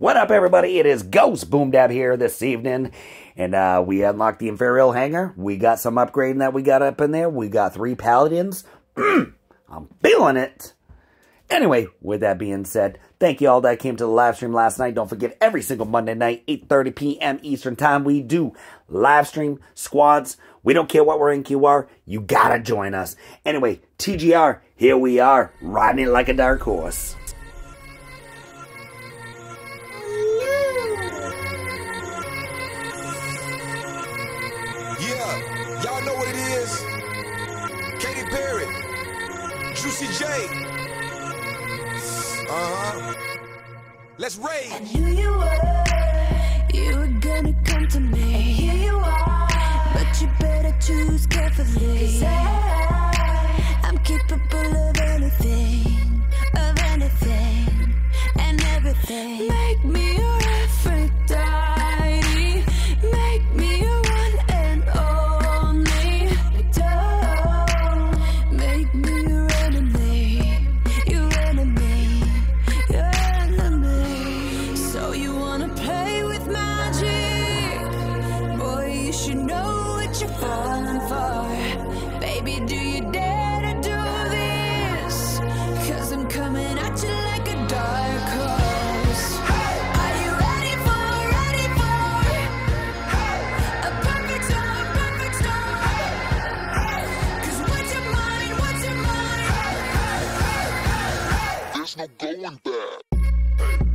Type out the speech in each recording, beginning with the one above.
What up, everybody? It is Ghost Boomdab here this evening. And uh, we unlocked the Empyreal Hangar. We got some upgrading that we got up in there. We got three Paladins. I'm feeling it. Anyway, with that being said, thank you all that came to the live stream last night. Don't forget, every single Monday night, 8.30 p.m. Eastern Time, we do live stream squads. We don't care what we're in QR. You gotta join us. Anyway, TGR, here we are, riding it like a dark horse. Y'all know what it is. Katy Perry, Juicy J. Uh huh. Let's rage. You were, you were gonna come to me. And here you are, but you better choose carefully. Baby, do you dare to do this? Cause I'm coming at you like a dark horse. Are you ready for, ready for a perfect storm, perfect storm? Cause what's your mind, what's your mind? There's no going back.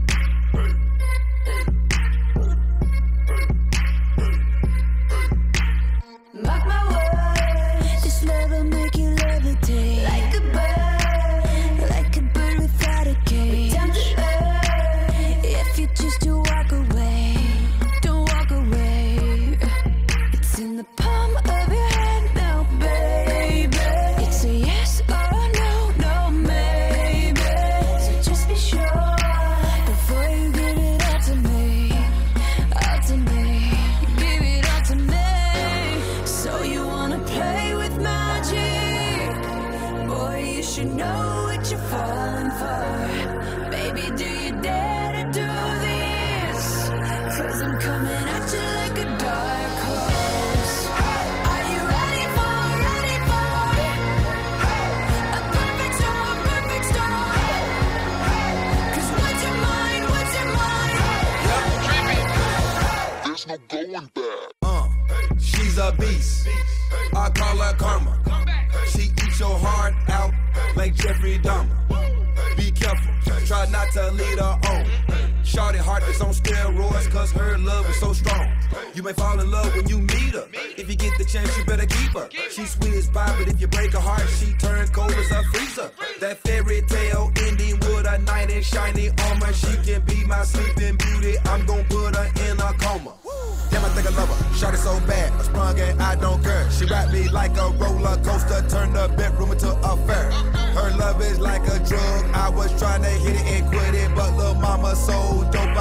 What you're falling for. Baby, do you dare to do this? Cause I'm coming at you she's a beast. I call her karma. She eats your heart out like Jeffrey Dahmer. Be careful, try not to lead her on. Shorty heart is on steroids, cause her love is so strong. You may fall in love when you meet her. If you get the chance, you better keep her. She's sweet as pie, but if you break her heart, she turns cold as a freezer. That fairy tale ending with a knight in shiny armor. She can be my sleeping me like a roller coaster, turned the bedroom into a fair. Her love is like a drug. I was trying to hit it and quit it, but little mama so dope.